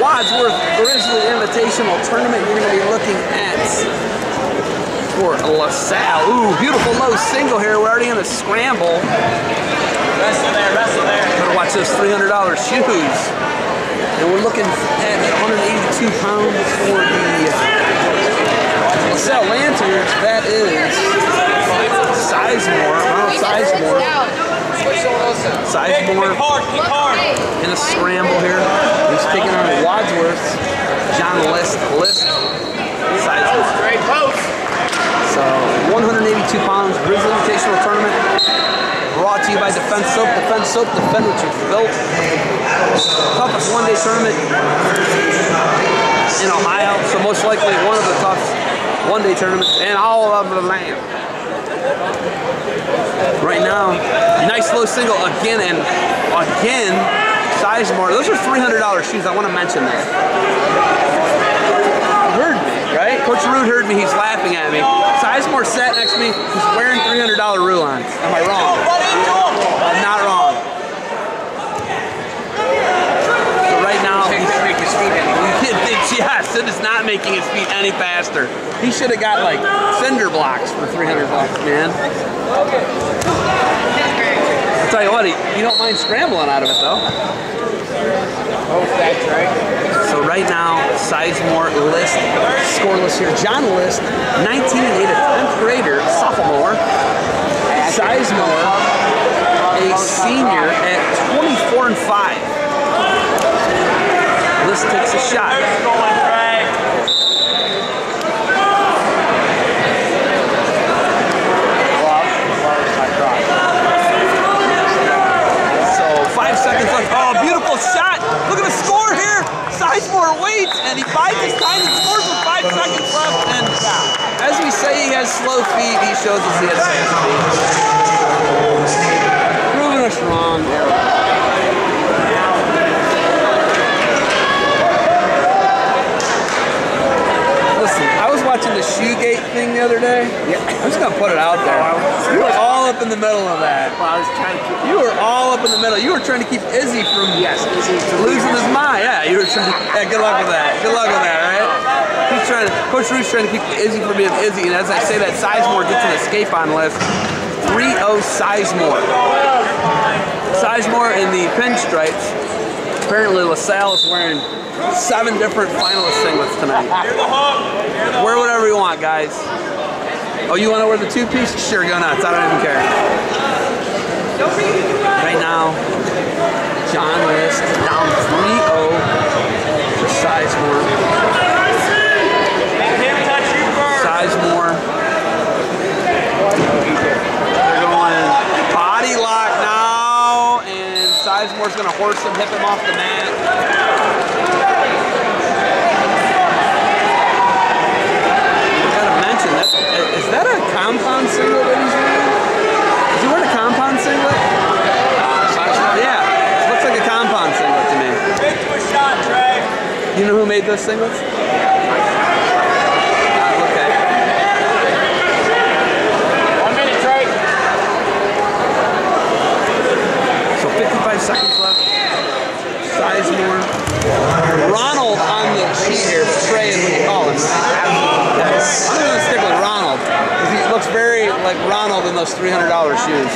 Wadsworth Grizzly Invitational Tournament. You're going to be looking at for LaSalle. Ooh, beautiful low single here. We're already in a scramble. Wrestle there, wrestle there. Better watch those $300 shoes. And we're looking at 182 pounds for the LaSalle Lanterns. That is Sizemore, Ronald Sizemore. Sizemore Kick hard, hard. in a scramble here. Taking on Wadsworth, John List, List, Sizemore. Great post. So 182 pounds, Grizzly Invitational Tournament. Brought to you by Defense Soap. Defense Soap, defend what you've built. Toughest one-day tournament in Ohio. So most likely one of the toughest one-day tournaments in all of the land. Right now, nice low single again and again. Sizemore. Those are $300 shoes. I want to mention that. Heard me, right? Coach Rude heard me. He's laughing at me. Sizemore sat next to me. He's wearing $300 Rulons. Am I wrong? Run into him. I'm not wrong. So right now, Make his feet in. it, it's, yes, it is not making his feet any faster. He should have got like cinder blocks for 300 bucks, man. I'll tell you what, you don't mind scrambling out of it though. Oh, Trey. So right now, Sizemore list scoreless here. John List, 19 and 8, a 10th grader, sophomore. Sizemore, a senior at 24 and 5. List takes a shot. There's going, Trey. So five seconds left. Oh, beautiful shot. Look at the score here. Sizemore and he bides his time and scores with five seconds left. And as we say he has slow feet, he shows us he has fast feet. Proving us wrong. Listen, I was watching the Shoegate thing the other day. Yeah. I'm just gonna put it out there. You were all up in the middle of that. Well, I was trying to keep You were all up in the middle. You were trying to keep Izzy from Yes, Izzy losing his mind. Yeah, you were trying. To, yeah, good luck with that. Good luck with that, right? He's trying to. Coach Ruth's trying to keep Izzy from being Izzy, and as I say that, Sizemore gets an escape on list. 3-0 Sizemore. Sizemore in the pinstripes. Apparently LaSalle is wearing seven different finalist singlets tonight. Hear the hook. Wear whatever you want, guys. Oh, you want to wear the two-piece? Sure, go nuts. I don't even care. Right now, John List down 3-0 for Sizemore. Sizemore. They're going body lock now, and Sizemore's going to horse him, hip him off the mat. I gotta mention that. Is that a compound singlet that he's wearing? Is he wearing a compound singlet? Yeah, it looks like a compound singlet to me. Big to a shot, Trey. You made those singlets? Okay. One minute, Trey. So 55 seconds left. Sizemore. Ronald on the sheet here. Trey is what you call him. I'm going to stick with Ronald. Because he looks very like Ronald in those $300 shoes.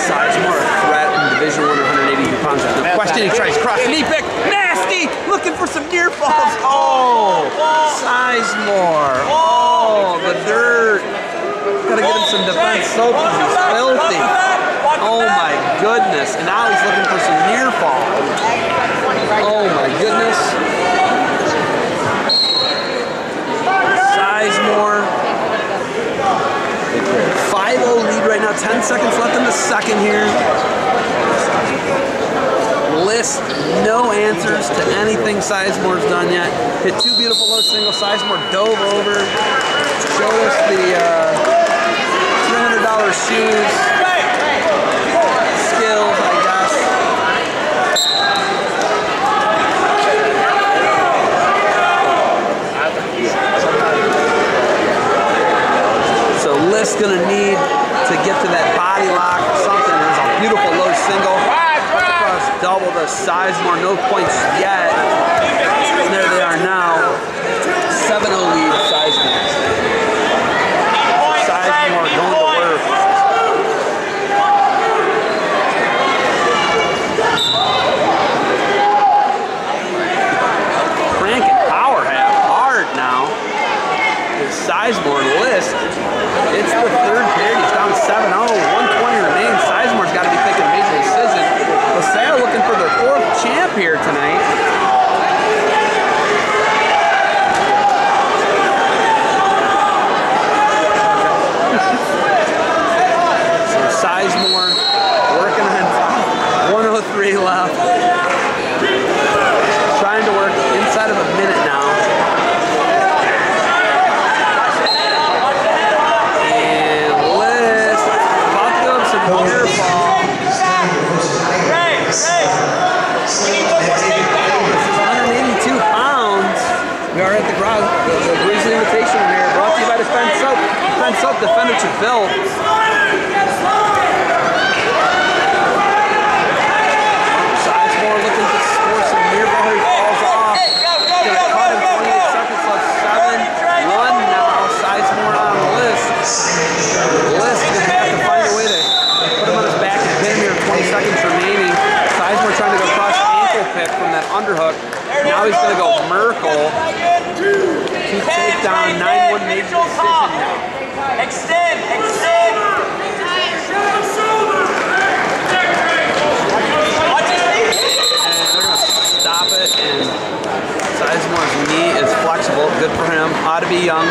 Sizemore, a threat in Division 1, 182 He tries to cross knee pick. Nasty! Looking for some near falls. Oh! Sizemore. Oh, the dirt. Gotta get him some defense soap he's filthy. Oh my goodness. And now he's looking for some near falls. Oh my goodness. Sizemore. 5-0 lead right now. 10 seconds left in the second here. List, no answers to anything Sizemore's done yet. Hit two beautiful low singles. Sizemore dove over. Showed us the uh, $300 shoes. Skills, I. So List gonna need to get to that body lock or something. There's a beautiful low single. Double to Sizemore. No points yet. And there they are now. 7-0 lead Sizemore. Half hard now. List. It's the third period. He's down 7-0. 120 remains. Sizemore's got to be thinking major decision. LaSalle looking for their fourth champ here tonight. So Sizemore working on 103 left. Trying to work inside of a minute now. And Liz about to go up some near fall. Trey, Trey. We need one more takedown. This is 182 pounds. We are at the ground. The, the Grizzly Invitation here, brought to you by Defense Soap. Defense Soap, defender to. Sizemore looking to score some near fall. He falls off. Hey, go, go, Gonna go, cut go, him. go, 28 seconds left. Seven, one now. Sizemore on the list. List have to find a way to put him on his back and pin here. 20 seconds remaining. Sizemore trying to go cross ankle pick from that underhook. Now he's gonna go Merkel. Two takedown, 9-1 major decision now. Extend, extend. Watch his knee. And they're gonna stop it. And Sizemore's knee is flexible. Good for him. Ought to be young.